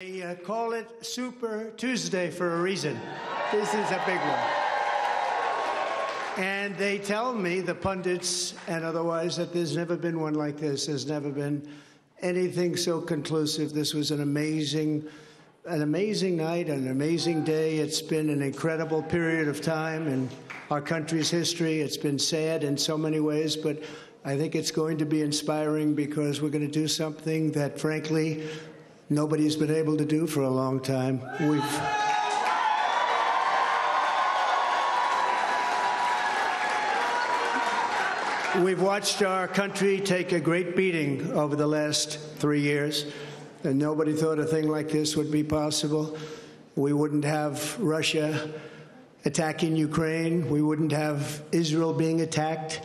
They uh, call it Super Tuesday for a reason. This is a big one. And they tell me, the pundits and otherwise, that there's never been one like this. There's never been anything so conclusive. This was an amazing, an amazing night, an amazing day. It's been an incredible period of time in our country's history. It's been sad in so many ways, but I think it's going to be inspiring because we're going to do something that, frankly, nobody's been able to do for a long time. We've We've watched our country take a great beating over the last three years, and nobody thought a thing like this would be possible. We wouldn't have Russia attacking Ukraine. We wouldn't have Israel being attacked.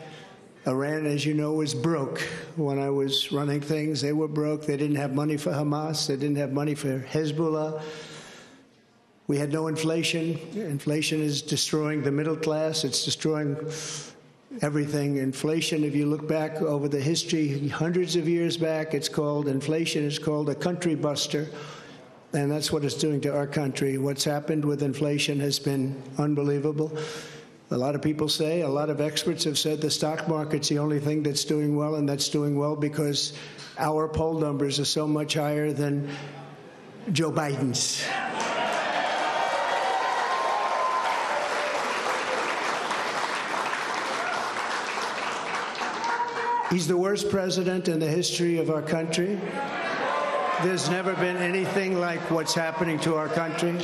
Iran, as you know, was broke. When I was running things, they were broke. They didn't have money for Hamas. They didn't have money for Hezbollah. We had no inflation. Inflation is destroying the middle class. It's destroying everything. Inflation, if you look back over the history, hundreds of years back, it's called inflation It's called a country buster. And that's what it's doing to our country. What's happened with inflation has been unbelievable. A lot of people say, a lot of experts have said the stock market's the only thing that's doing well, and that's doing well because our poll numbers are so much higher than Joe Biden's. He's the worst president in the history of our country. There's never been anything like what's happening to our country.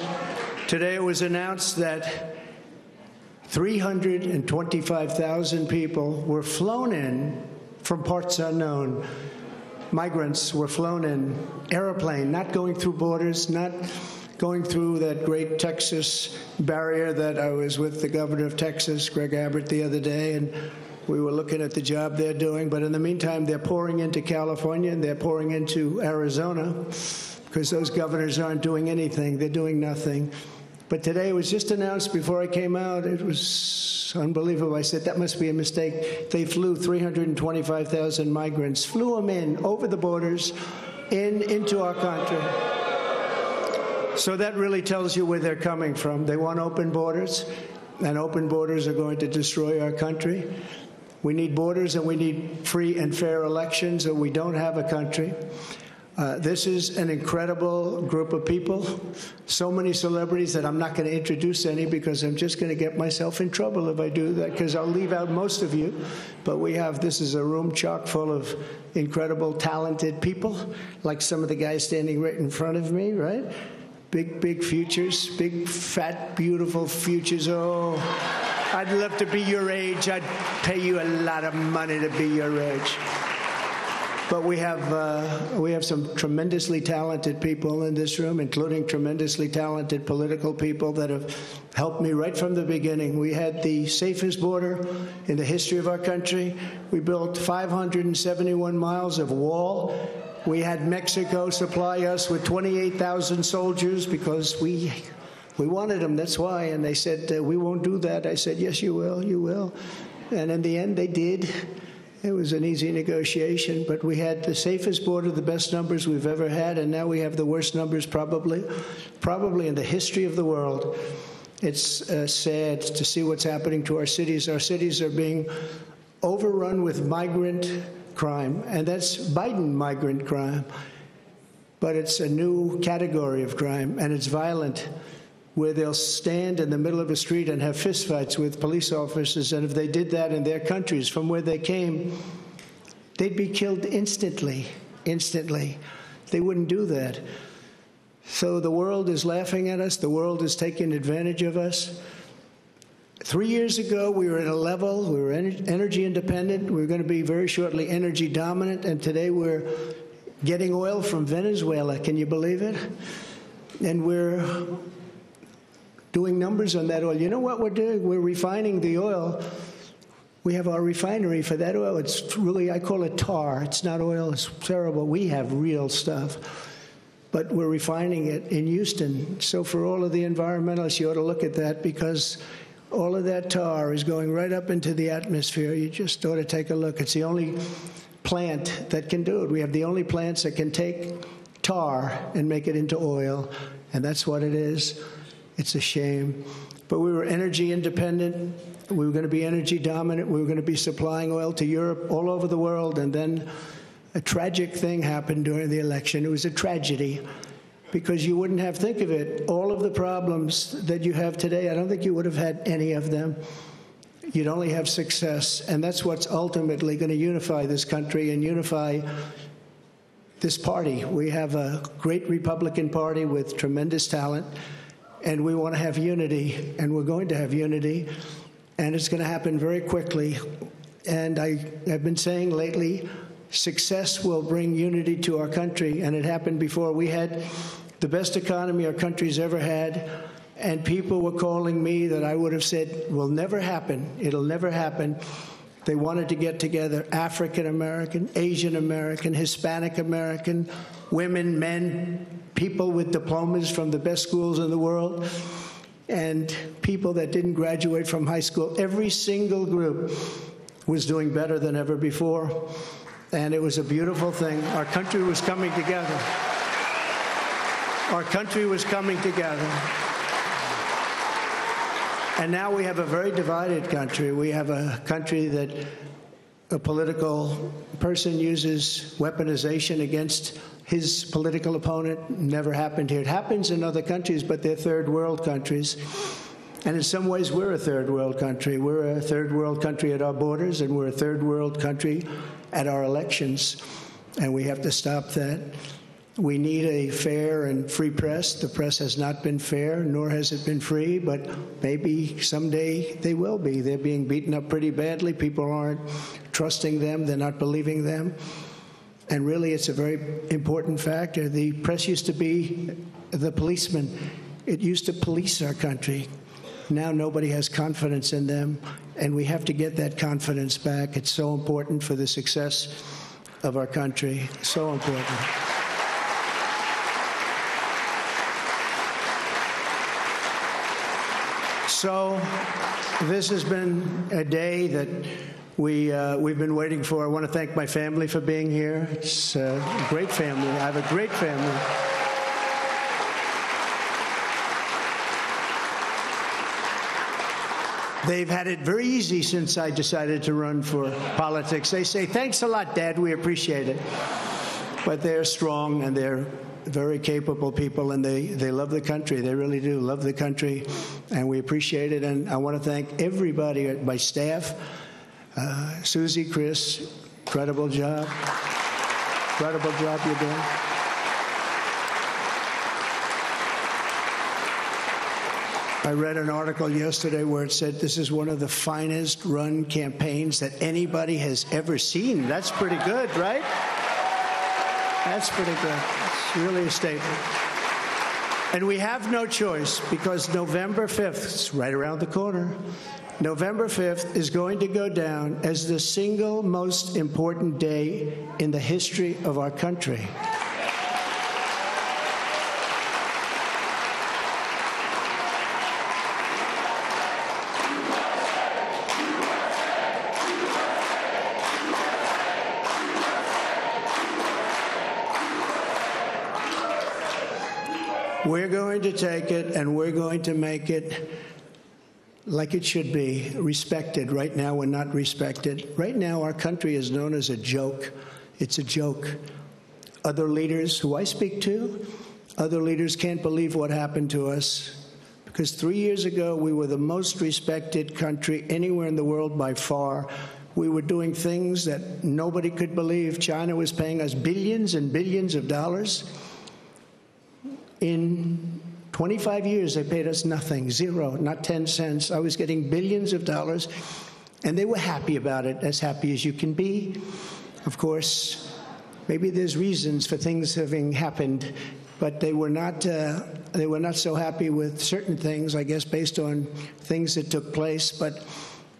Today it was announced that 325,000 people were flown in from parts unknown. Migrants were flown in airplane, not going through borders, not going through that great Texas barrier that I was with the governor of Texas, Greg Abbott, the other day, and we were looking at the job they're doing, but in the meantime, they're pouring into California and they're pouring into Arizona because those governors aren't doing anything. They're doing nothing. But today it was just announced before I came out. It was unbelievable. I said, that must be a mistake. They flew 325,000 migrants, flew them in over the borders in into our country. So that really tells you where they're coming from. They want open borders, and open borders are going to destroy our country. We need borders and we need free and fair elections, or we don't have a country. Uh, this is an incredible group of people. So many celebrities that I'm not going to introduce any because I'm just going to get myself in trouble if I do that because I'll leave out most of you. But we have this is a room chock full of incredible, talented people, like some of the guys standing right in front of me, right? Big, big futures, big, fat, beautiful futures. Oh. I'd love to be your age. I'd pay you a lot of money to be your age. But we have uh, we have some tremendously talented people in this room, including tremendously talented political people that have helped me right from the beginning. We had the safest border in the history of our country. We built 571 miles of wall. We had Mexico supply us with 28,000 soldiers because we we wanted them, that's why. And they said, uh, We won't do that. I said, Yes, you will, you will. And in the end, they did. It was an easy negotiation, but we had the safest border, the best numbers we've ever had, and now we have the worst numbers probably, probably in the history of the world. It's uh, sad to see what's happening to our cities. Our cities are being overrun with migrant crime, and that's Biden migrant crime. But it's a new category of crime, and it's violent where they'll stand in the middle of a street and have fistfights with police officers. And if they did that in their countries from where they came, they'd be killed instantly, instantly. They wouldn't do that. So the world is laughing at us, the world is taking advantage of us. Three years ago, we were at a level, we were energy independent, We are going to be very shortly energy dominant, and today we're getting oil from Venezuela. Can you believe it? And we're doing numbers on that oil. You know what we're doing? We're refining the oil. We have our refinery for that oil. It's really, I call it tar. It's not oil, it's terrible. We have real stuff. But we're refining it in Houston. So, for all of the environmentalists, you ought to look at that because all of that tar is going right up into the atmosphere. You just ought to take a look. It's the only plant that can do it. We have the only plants that can take tar and make it into oil, and that's what it is. It's a shame. But we were energy independent. We were going to be energy dominant. We were going to be supplying oil to Europe, all over the world. And then a tragic thing happened during the election. It was a tragedy because you wouldn't have, think of it, all of the problems that you have today, I don't think you would have had any of them. You'd only have success. And that's what's ultimately going to unify this country and unify this party. We have a great Republican Party with tremendous talent, and we want to have unity, and we're going to have unity, and it's going to happen very quickly. And I have been saying lately, success will bring unity to our country, and it happened before. We had the best economy our country's ever had, and people were calling me that I would have said will never happen. It'll never happen. They wanted to get together African American, Asian American, Hispanic American, women, men, people with diplomas from the best schools in the world, and people that didn't graduate from high school. Every single group was doing better than ever before. And it was a beautiful thing. Our country was coming together. Our country was coming together. And now we have a very divided country. We have a country that a political person uses weaponization against his political opponent. Never happened here. It happens in other countries, but they're third world countries. And in some ways, we're a third world country. We're a third world country at our borders, and we're a third world country at our elections. And we have to stop that. We need a fair and free press. The press has not been fair, nor has it been free, but maybe someday they will be. They're being beaten up pretty badly. People aren't trusting them, they're not believing them. And really, it's a very important factor. Uh, the press used to be the policeman, it used to police our country. Now nobody has confidence in them, and we have to get that confidence back. It's so important for the success of our country. So important. So, this has been a day that we, uh, we've been waiting for. I want to thank my family for being here. It's a great family. I have a great family. They've had it very easy since I decided to run for politics. They say, Thanks a lot, Dad. We appreciate it. But they're strong and they're very capable people, and they, they love the country. They really do love the country, and we appreciate it. And I want to thank everybody, my staff, uh, Susie, Chris, incredible job. Incredible job you're doing. I read an article yesterday where it said this is one of the finest run campaigns that anybody has ever seen. That's pretty good, right? That's pretty good. It's really a statement. And we have no choice because November 5th is right around the corner. November 5th is going to go down as the single most important day in the history of our country. To take it and we're going to make it like it should be, respected. Right now, we're not respected. Right now, our country is known as a joke. It's a joke. Other leaders who I speak to, other leaders can't believe what happened to us because three years ago, we were the most respected country anywhere in the world by far. We were doing things that nobody could believe. China was paying us billions and billions of dollars. In 25 years, they paid us nothing, zero, not 10 cents. I was getting billions of dollars, and they were happy about it, as happy as you can be. Of course, maybe there's reasons for things having happened, but they were not. Uh, they were not so happy with certain things, I guess, based on things that took place. But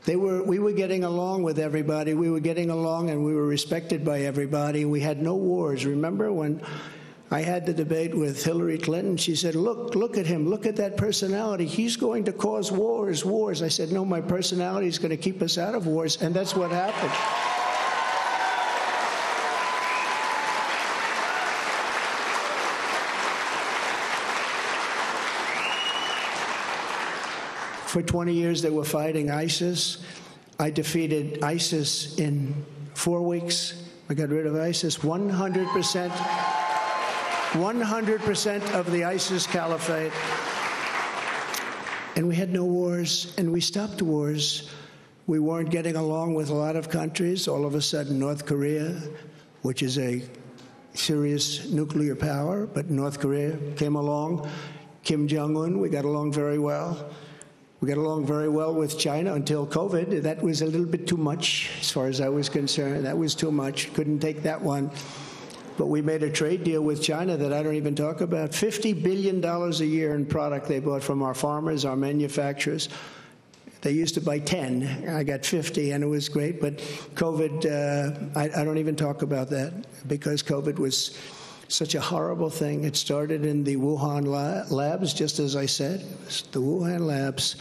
they were. We were getting along with everybody. We were getting along, and we were respected by everybody. We had no wars. Remember when? I had the debate with Hillary Clinton. She said, look, look at him. Look at that personality. He's going to cause wars, wars. I said, no, my personality is going to keep us out of wars. And that's what happened. For 20 years, they were fighting ISIS. I defeated ISIS in four weeks. I got rid of ISIS 100%. 100% of the ISIS caliphate. And we had no wars, and we stopped wars. We weren't getting along with a lot of countries. All of a sudden, North Korea, which is a serious nuclear power, but North Korea came along. Kim Jong un, we got along very well. We got along very well with China until COVID. That was a little bit too much, as far as I was concerned. That was too much. Couldn't take that one. But we made a trade deal with China that I don't even talk about. $50 billion a year in product they bought from our farmers, our manufacturers. They used to buy 10. I got 50, and it was great. But COVID, uh, I, I don't even talk about that because COVID was such a horrible thing. It started in the Wuhan labs, just as I said, the Wuhan labs.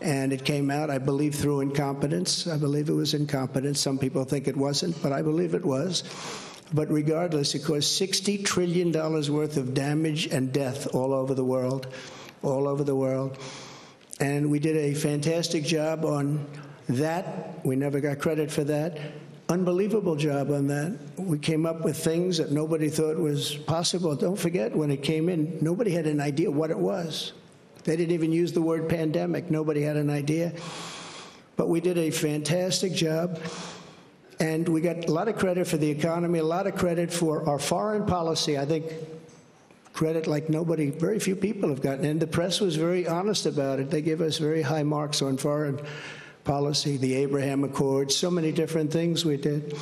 And it came out, I believe, through incompetence. I believe it was incompetence. Some people think it wasn't, but I believe it was. But regardless, it caused $60 trillion worth of damage and death all over the world, all over the world. And we did a fantastic job on that. We never got credit for that unbelievable job on that. We came up with things that nobody thought was possible. Don't forget, when it came in, nobody had an idea what it was. They didn't even use the word pandemic. Nobody had an idea. But we did a fantastic job. And we got a lot of credit for the economy, a lot of credit for our foreign policy. I think credit like nobody, very few people have gotten. And the press was very honest about it. They gave us very high marks on foreign policy, the Abraham Accords, so many different things we did.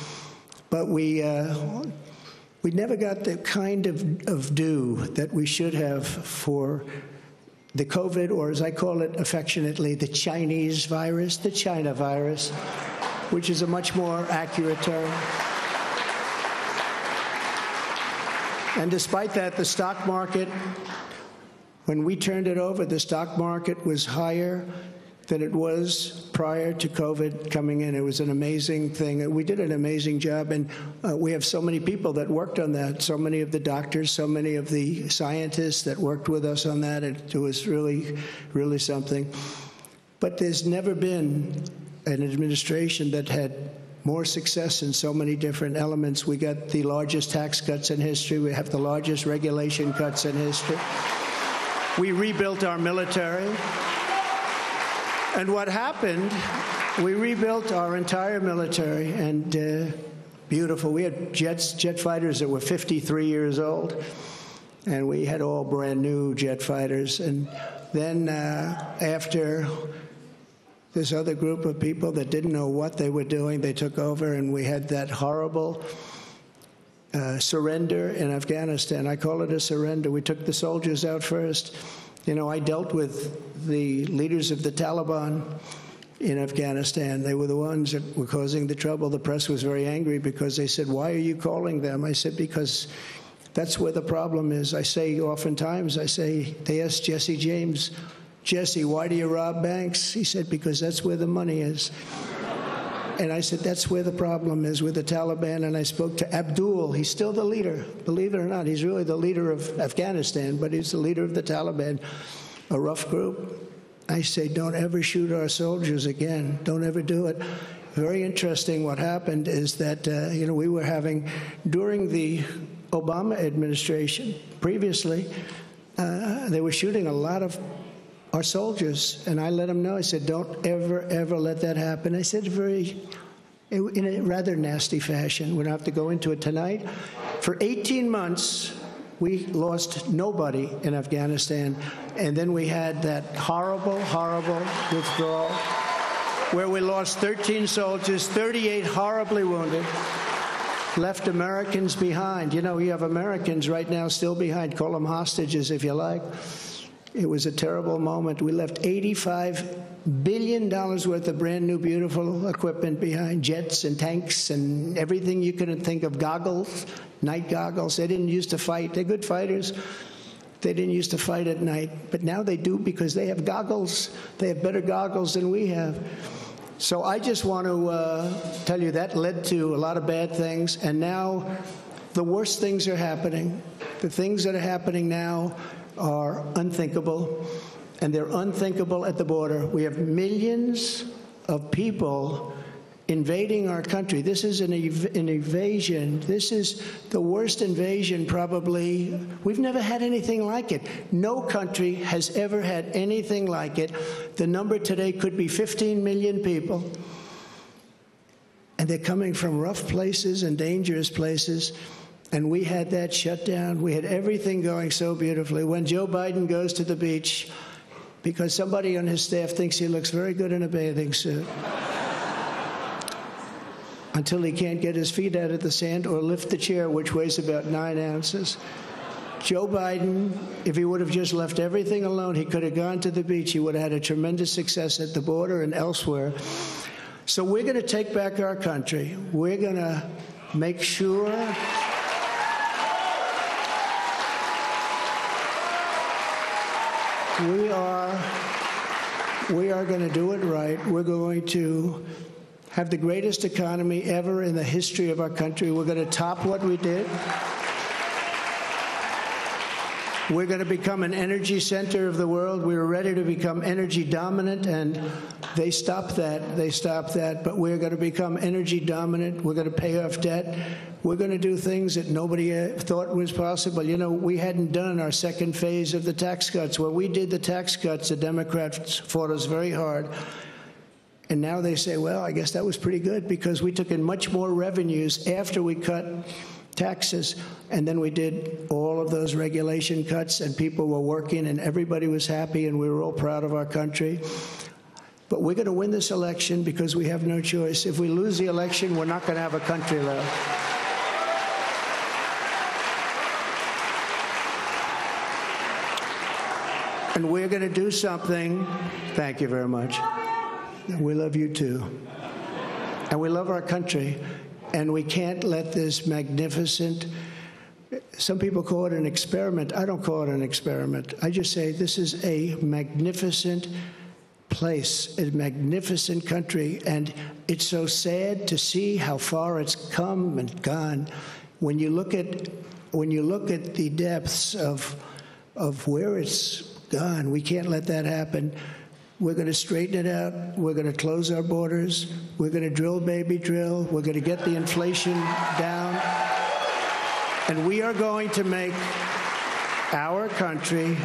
But we, uh, we never got the kind of, of due that we should have for the COVID, or as I call it affectionately, the Chinese virus, the China virus, which is a much more accurate term. And despite that, the stock market, when we turned it over, the stock market was higher than it was prior to COVID coming in. It was an amazing thing. We did an amazing job, and uh, we have so many people that worked on that. So many of the doctors, so many of the scientists that worked with us on that. It, it was really, really something. But there's never been an administration that had more success in so many different elements. We got the largest tax cuts in history. We have the largest regulation cuts in history. We rebuilt our military. And what happened, we rebuilt our entire military and uh, beautiful. We had jets, jet fighters that were 53 years old, and we had all brand new jet fighters. And then uh, after this other group of people that didn't know what they were doing, they took over, and we had that horrible uh, surrender in Afghanistan. I call it a surrender. We took the soldiers out first. You know, I dealt with the leaders of the Taliban in Afghanistan. They were the ones that were causing the trouble. The press was very angry because they said, Why are you calling them? I said, Because that's where the problem is. I say oftentimes, I say, they asked Jesse James, Jesse, why do you rob banks? He said, Because that's where the money is. And I said, that's where the problem is with the Taliban. And I spoke to Abdul. He's still the leader, believe it or not. He's really the leader of Afghanistan, but he's the leader of the Taliban, a rough group. I say, don't ever shoot our soldiers again. Don't ever do it. Very interesting. What happened is that, uh, you know, we were having, during the Obama administration, previously, uh, they were shooting a lot of our soldiers. And I let them know. I said, don't ever, ever let that happen. I said, very, in a rather nasty fashion. We don't have to go into it tonight. For 18 months, we lost nobody in Afghanistan. And then we had that horrible, horrible withdrawal where we lost 13 soldiers, 38 horribly wounded, left Americans behind. You know, you have Americans right now still behind. Call them hostages if you like. It was a terrible moment. We left $85 billion worth of brand new, beautiful equipment behind jets and tanks and everything you could think of goggles, night goggles. They didn't used to fight. They're good fighters. They didn't used to fight at night, but now they do because they have goggles. They have better goggles than we have. So I just want to uh, tell you that led to a lot of bad things, and now the worst things are happening. The things that are happening now are unthinkable. and they're unthinkable at the border. We have millions of people invading our country. This is an, ev- an invasion. This is the worst invasion, probably. We've never had anything like it. No country has ever had anything like it. The number today could be 15 million people. And they're coming from rough places and dangerous places. And we had that shut down. We had everything going so beautifully. When Joe Biden goes to the beach, because somebody on his staff thinks he looks very good in a bathing suit until he can't get his feet out of the sand or lift the chair, which weighs about nine ounces. Joe Biden, if he would have just left everything alone, he could have gone to the beach. He would have had a tremendous success at the border and elsewhere. So we're going to take back our country. We're going to make sure. We are, we are going to do it right. We're going to have the greatest economy ever in the history of our country. We're going to top what we did. We're going to become an energy center of the world. We're ready to become energy dominant, and they stopped that. They stopped that. But we're going to become energy dominant. We're going to pay off debt. We're going to do things that nobody uh, thought was possible. You know, we hadn't done our second phase of the tax cuts. When we did the tax cuts, the Democrats fought us very hard. And now they say, well, I guess that was pretty good because we took in much more revenues after we cut taxes. And then we did all of those regulation cuts, and people were working, and everybody was happy, and we were all proud of our country. But we're going to win this election because we have no choice. If we lose the election, we're not going to have a country left. And we're going to do something. Thank you very much. We love you too. And we love our country. And we can't let this magnificent, some people call it an experiment. I don't call it an experiment. I just say this is a magnificent place, a magnificent country. And it's so sad to see how far it's come and gone. When you look at, when you look at the depths of, of where it's gone, we can't let that happen. We're going to straighten it out. We're going to close our borders. We're going to drill, baby, drill. We're going to get the inflation down. And we are going to make our country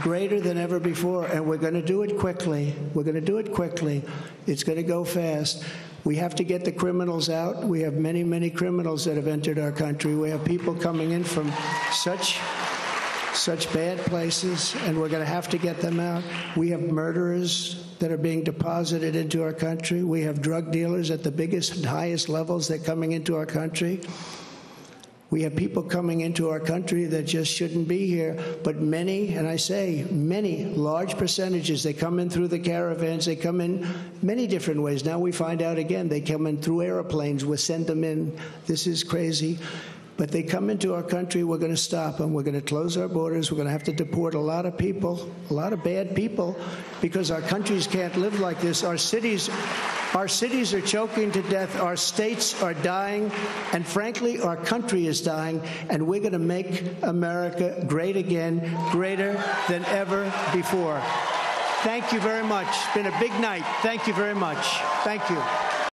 greater than ever before. And we're going to do it quickly. We're going to do it quickly. It's going to go fast. We have to get the criminals out. We have many, many criminals that have entered our country. We have people coming in from such such bad places, and we're going to have to get them out. We have murderers that are being deposited into our country. We have drug dealers at the biggest and highest levels that are coming into our country. We have people coming into our country that just shouldn't be here, but many, and I say many, large percentages, they come in through the caravans, they come in many different ways. Now we find out again, they come in through airplanes, we send them in. This is crazy. But they come into our country, we're going to stop them. We're going to close our borders. We're going to have to deport a lot of people, a lot of bad people, because our countries can't live like this. Our cities, our cities are choking to death. Our states are dying, and frankly, our country is dying. And we're going to make America great again, greater than ever before. Thank you very much. It's been a big night. Thank you very much. Thank you.